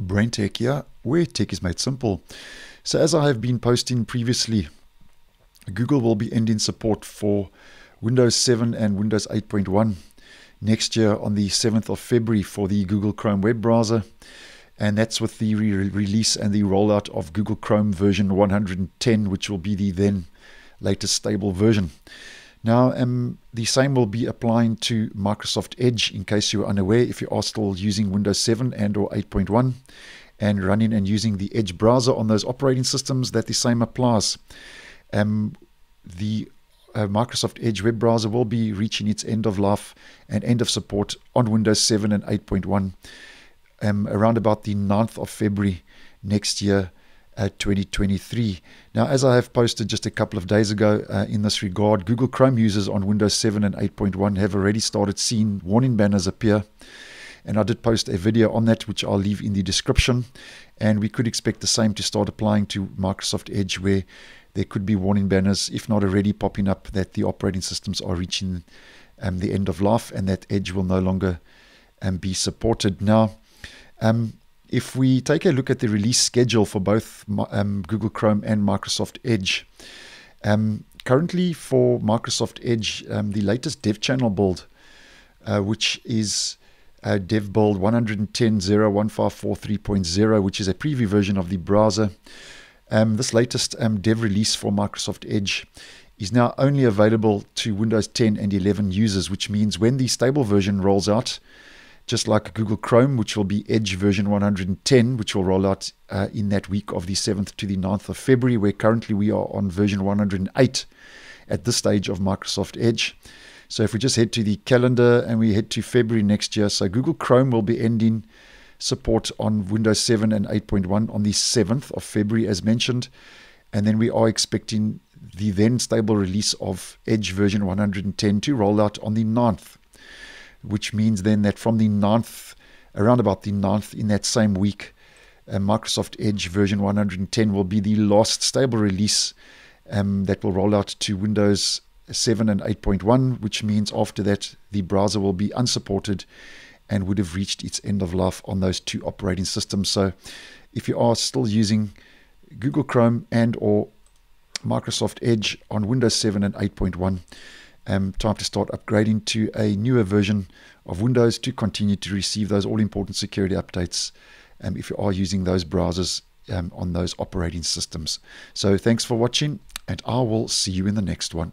BrenTech here, where tech is made simple. So, as I have been posting previously, Google will be ending support for Windows 7 and Windows 8.1 next year on the 7th of February for the Google Chrome web browser. And that's with the re release and the rollout of Google Chrome version 110, which will be the then latest stable version. Now, um, the same will be applying to Microsoft Edge in case you're unaware if you are still using Windows 7 and or 8.1 and running and using the Edge browser on those operating systems that the same applies. Um, the uh, Microsoft Edge web browser will be reaching its end of life and end of support on Windows 7 and 8.1 um, around about the 9th of February next year 2023. Now, as I have posted just a couple of days ago uh, in this regard, Google Chrome users on Windows 7 and 8.1 have already started seeing warning banners appear. And I did post a video on that, which I'll leave in the description. And we could expect the same to start applying to Microsoft Edge, where there could be warning banners, if not already popping up, that the operating systems are reaching um, the end of life and that Edge will no longer um, be supported. Now, um, if we take a look at the release schedule for both um, Google Chrome and Microsoft Edge, um, currently for Microsoft Edge, um, the latest dev channel build, uh, which is uh, dev build 110.0.1543.0, which is a preview version of the browser. Um, this latest um, dev release for Microsoft Edge is now only available to Windows 10 and 11 users, which means when the stable version rolls out, just like Google Chrome, which will be Edge version 110, which will roll out uh, in that week of the 7th to the 9th of February, where currently we are on version 108 at this stage of Microsoft Edge. So if we just head to the calendar and we head to February next year, so Google Chrome will be ending support on Windows 7 and 8.1 on the 7th of February, as mentioned. And then we are expecting the then stable release of Edge version 110 to roll out on the 9th which means then that from the 9th, around about the 9th in that same week, uh, Microsoft Edge version 110 will be the last stable release um, that will roll out to Windows 7 and 8.1, which means after that the browser will be unsupported and would have reached its end of life on those two operating systems. So if you are still using Google Chrome and or Microsoft Edge on Windows 7 and 8.1, um, time to start upgrading to a newer version of Windows to continue to receive those all important security updates um, if you are using those browsers um, on those operating systems. So, thanks for watching, and I will see you in the next one.